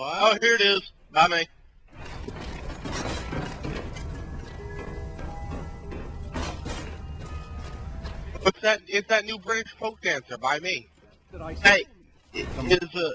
Oh, here it is. By me. What's that? It's that new British folk dancer by me. Hey, it is uh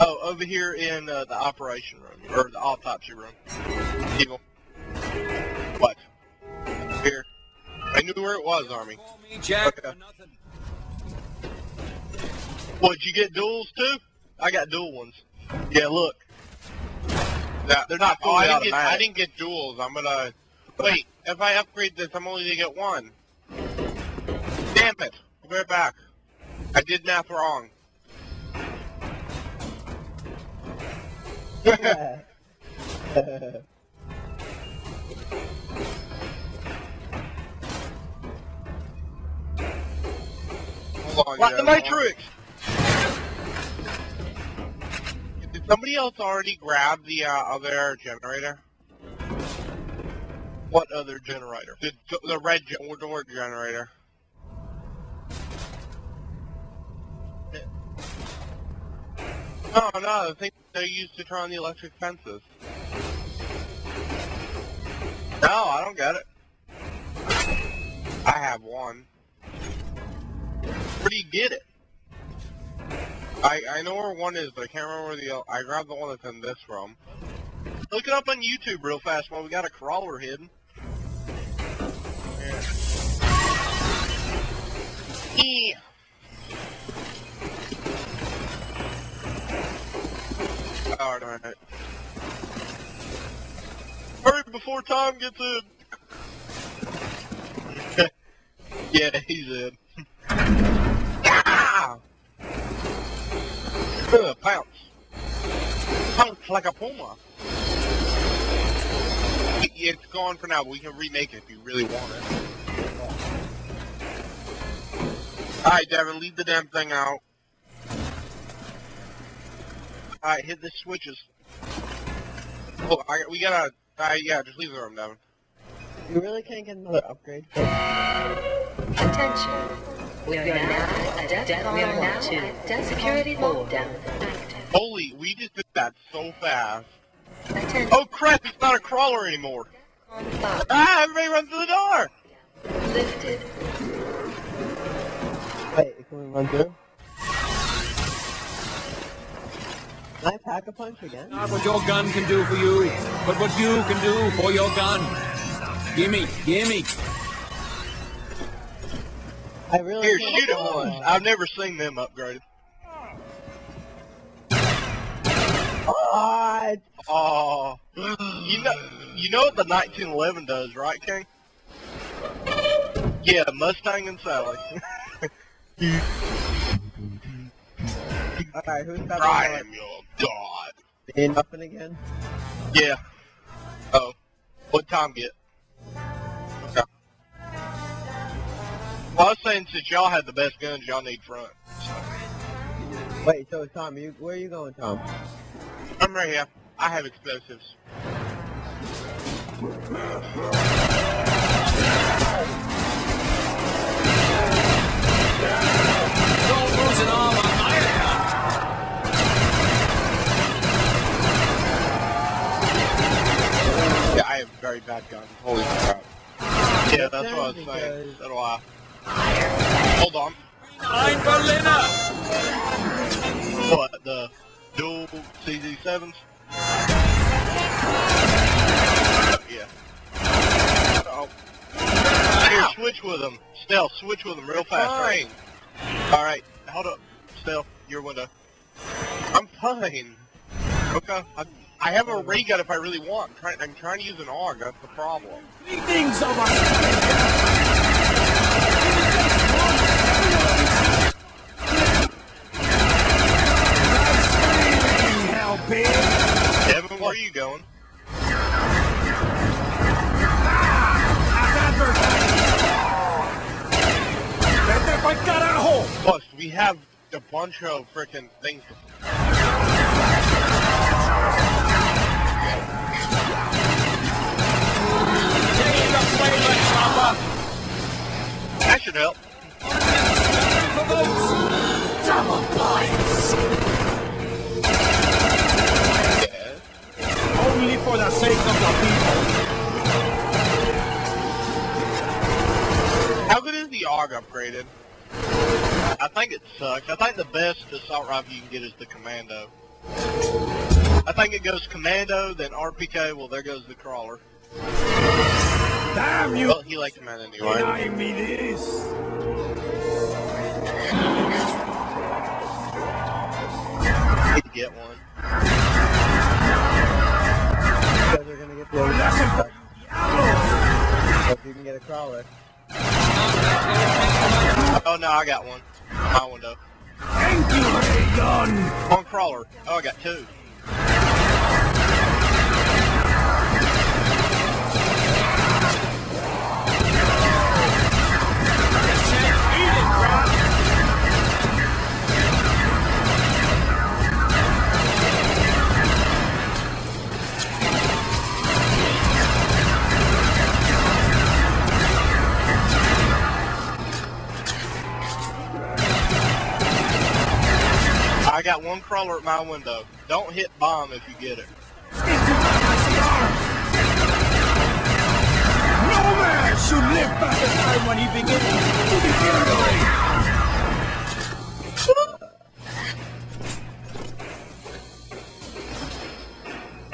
oh over here in uh, the operation room or the autopsy room. Evil. What? Here. I knew where it was, Army. Me Jack Okay. What? You get duels too? I got dual ones. Yeah, look. Yeah, They're not oh, I fully didn't, get, I didn't get duels. I'm gonna wait. If I upgrade this, I'm only gonna get one. Damn it! I'll be right back. I did math wrong. Hold on. Like yeah, the. Matrix. Somebody else already grab the uh, other generator? What other generator? The the red door generator. No, no, the thing they used to turn on the electric fences. No, I don't get it. I have one. Where do you get it? I I know where one is, but I can't remember where the I grabbed the one that's in this room. Look it up on YouTube real fast while we got a crawler hidden. Yeah. All right. Hurry before Tom gets in. yeah, he's in. Ugh, pounce. Pounce like a puma. It- It's gone for now, but we can remake it if you really want it. Alright, Devin, leave the damn thing out. Alright, hit the switches. Oh, I, we gotta... Yeah, just leave the room, Devin. You really can't get another upgrade? Attention. We are now at DEFCON 2. Security lockdown active. Holy, we just did that so fast. Attention. Oh crap, he's not a crawler anymore. Ah, everybody run through the door. lifted. Wait, can we run through? Can I pack a punch again? Not what your gun can do for you, but what you can do for your gun. Gimme, gimme. I really Here, shoot it go. once. I've never seen them upgraded. What? Oh, you know, you know what the 1911 does, right, King? Yeah, Mustang and Sally. Alright, who's stopping I am your god. And Muffin again? yeah. Oh, what time get? Well, I was saying since y'all had the best guns, y'all need front. Wait, so Tom, you where are you going, Tom? I'm right here. I have explosives. Don't lose an arm on account. Yeah, I have very bad guns. Holy crap. Yeah, that's what I was saying. So do I. Hold on. Ein Berliner. What, the dual CZ7s? Yeah. Oh. Here, switch with them. Stealth, switch with them real fast. Fine. Alright, hold up. Stealth, your window. I'm fine. Okay. I, I have a ray gun if I really want. I'm trying, I'm trying to use an AUG. That's the problem. Greetings of us. Hell, pig. Evan, where are you going? Plus, we have a bunch of freaking things. That should help. Double points. only for the sake of the people. How good is the AUG upgraded? I think it sucks. I think the best assault rifle you can get is the Commando. I think it goes Commando, then RPK, well there goes the Crawler. Damn you! Well, he liked commando. out anyway. Denying me this! get one. You guys are gonna get the other That's Hope you can get a crawler. Oh no, I got one. My window. Thank you, Ray Gun! One Crawler. Oh, I got two. Got one Crawler at my window. Don't hit bomb if you get it. No man should live past the time when he begins to be away!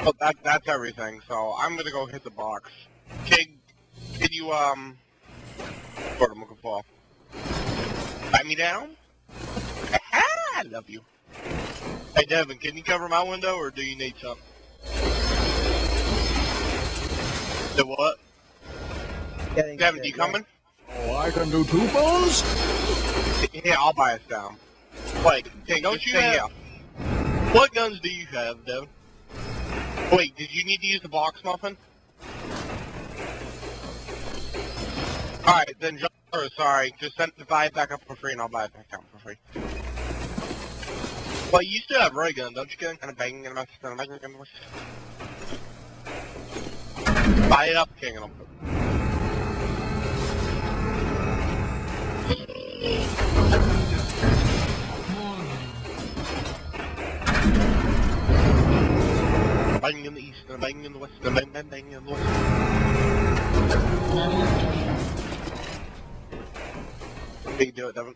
Well, that, that's everything. So I'm gonna go hit the box. Can, can you um? What I'm looking for? Bite me down. I love you. Hey Devin, can you cover my window, or do you need something? The what? Getting Devin, you coming? Oh, I can do two phones? Yeah, I'll buy us down. Wait, hey, don't you have? What guns do you have, Devin? Wait, did you need to use the box muffin? Alright, then John, sorry, just send the buy it back up for free and I'll buy it back down for free. Well, you still have ray gun, don't you, and. Buy it up, King, and I'll Bang in the east, and bang in the west, and bang, bang, bang in the west. You do it, Devin.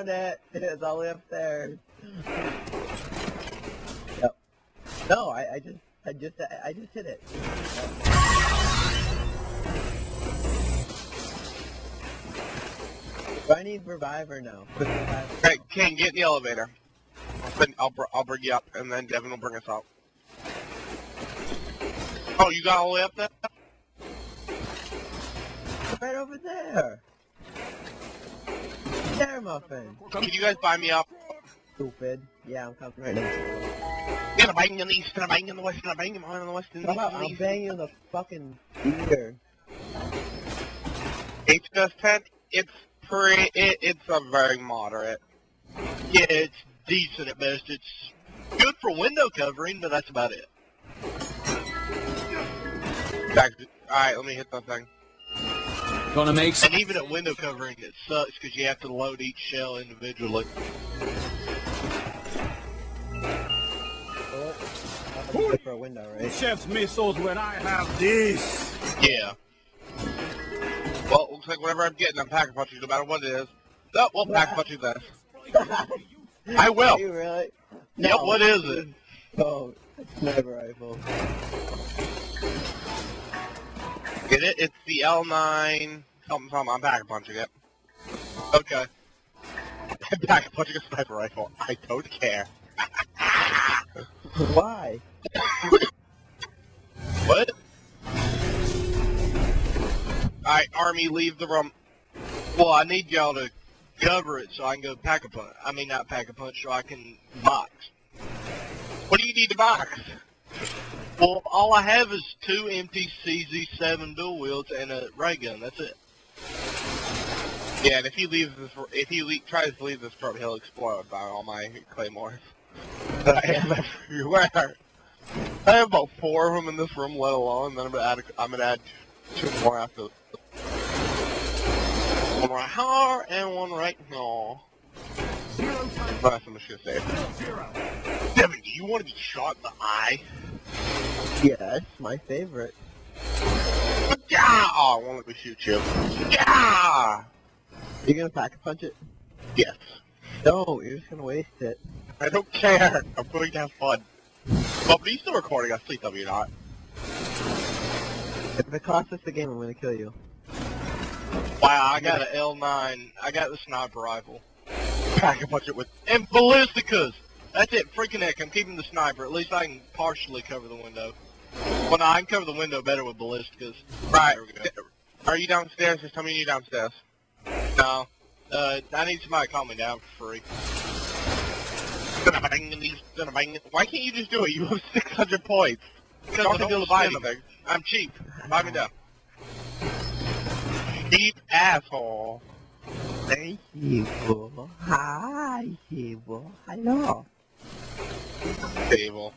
Found it! It's all the way upstairs. Yep. No, I, I just, I just, I, I just hit it. Do I need Reviver now? Hey, King, get in the elevator. Then I'll, br- I'll bring you up, and then Devin will bring us out. Oh, you got all the way up there? right over there. There, muffin. Can you guys buy me up? Stupid. Yeah, I'm coming right now. Get a bang in the east, and a bang in the west, and a bang in the west, and the east, I'll east. bang you in the fucking ear. HS 10, it's pretty, it, it's a very moderate. Yeah, it's decent at best. It's good for window covering, but that's about it. Back alright, let me hit that thing. Gonna make some. And even at window covering, it sucks because you have to load each shell individually. Oh, that's for a window, right? Chef's missiles when I have this. Yeah. Well, looks like whatever I'm getting, I'm pack punching no matter what it is. No, Oh, well, pack punching this. I will. you really? Yep, what is it? Oh, sniper rifle. Get it? It's the L9 something something. I'm pack punching it. Okay. I'm pack punching a sniper rifle. I don't care. Why? What? Alright, Army, leave the room. Well, I need y'all to cover it so I can go pack a punch. I mean, not pack a punch, so I can box. What do you need to box? Well, all I have is two MTCZ7 dual wields and a ray gun. That's it. Yeah, and if he leaves this, if he le- tries to leave this room, he'll explode by all my claymores that I have everywhere. I have about four of them in this room, let alone. Then I'm gonna add, I'm gonna add two more after. One right here and one right now. What I'm just gonna say. Devin, do you want to be shot in the eye? Yes, my favorite. Yeah! Oh, I won't let me shoot you. Yeah! You gonna pack a punch it? Yes. No, you're just gonna waste it. I don't care. I'm going to have fun. But are you still recording? I sleep you're not. If it costs us the game, I'm gonna kill you. Wow, I got an L9. I got the sniper rifle. Pack a punch it with. And ballisticas! That's it, freaking heck. I'm keeping the sniper. At least I can partially cover the window. Well, no, I can cover the window better with ballisticas. Right. There we go. Are you downstairs? Just tell me you're downstairs. No. Uh, I need somebody to calm me down for free. Gonna bang in. Gonna bang. in- Why can't you just do it? You have 600 points. Because Don't I don't to buy anything. I'm cheap. Buy me down. Cheap asshole. Thank you. Hi. Hello. Stable.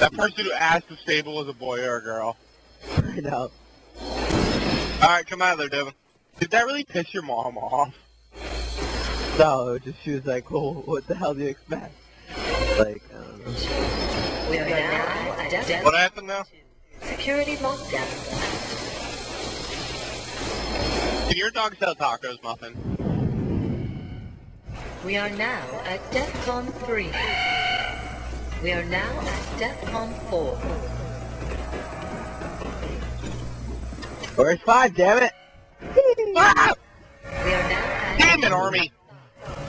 That person who asked if stable was a boy or a girl. I know. Alright, come out of there, Devin. Did that really piss your mom off? No, it just she was like, well, what the hell do you expect? Like, I don't know. We are now at What happened now? Security lockdown. Can your dog sell tacos, Muffin? We are now at DEFCON 3. We are now at DEFCON 4. Where's five, damn it? Ah! We are now at Damn it, Army!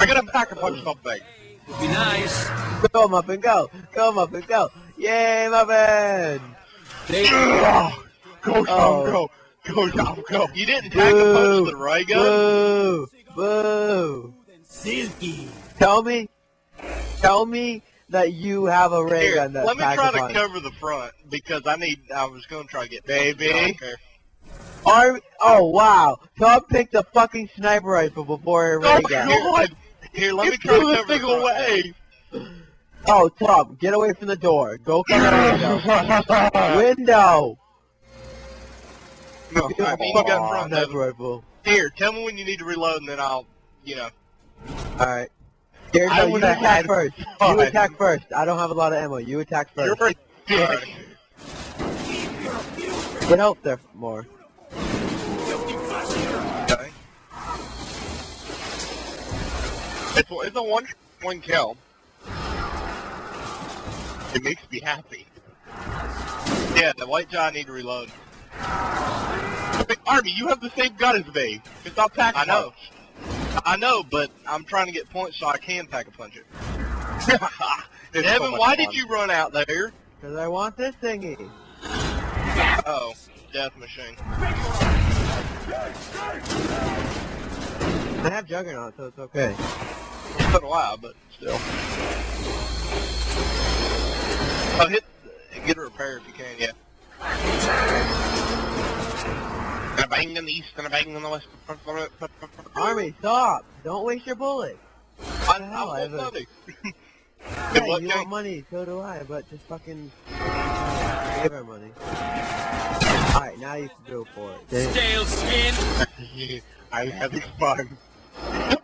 I gotta pack a punch something. Be nice. Go, Muffin, go. Go, Muffin, go. Yay, Muffin! They, Go, Tom, Oh. go. Go, Tom, go. You didn't pack a punch with a ray gun? Boo! Boo! silky. Tell me, tell me that you have a ray Here, gun that let me try to punch. cover the front because I need. I was gonna try to get Baby. I don't. Army, oh wow! Tom picked a fucking sniper rifle before a ray Oh, gun. God. Here, let me try to threw this cover the front. away. Oh, Tom, get away from the door. Go cover the window. window. No, I mean, you got front, sniper rifle. Here, tell me when you need to reload, and then I'll, you know. All right. Here, no, you attack had first. You attack first. I don't have a lot of ammo. You attack 1st You're dick. Get help there more. Okay. It's, it's a one one kill. It makes me happy. Yeah, the white jaw need to reload. But, Army, you have the same gun as me. It's not pack I know. I know, but I'm trying to get points so I can pack a punch it. It's so Evan, why fun. did you run out there? Because I want this thingy. Oh, death machine. I have Juggernaut, so it's okay. It's been a while, but still. Oh, hit, get a repair if you can, yeah. Gonna bang in the east, gonna bang in the west. Army, stop! Don't waste your bullets. I, don't hell, want Evan? money. Yeah, And what you want money, so do I, but just fucking give her money. Alright, now you can go for it. Then- Stale skin. I'm having fun.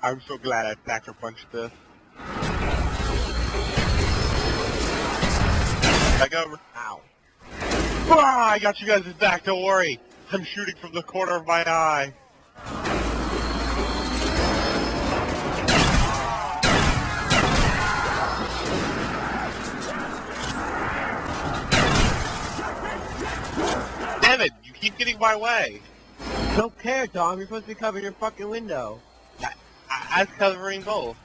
I'm so glad I packer punched this. Back over. Ow. Ah, I got you guys' back, don't worry. I'm shooting from the corner of my eye. Evan, you keep getting my way. Don't care, Tom. You're supposed to be covering your fucking window. I, I was covering both.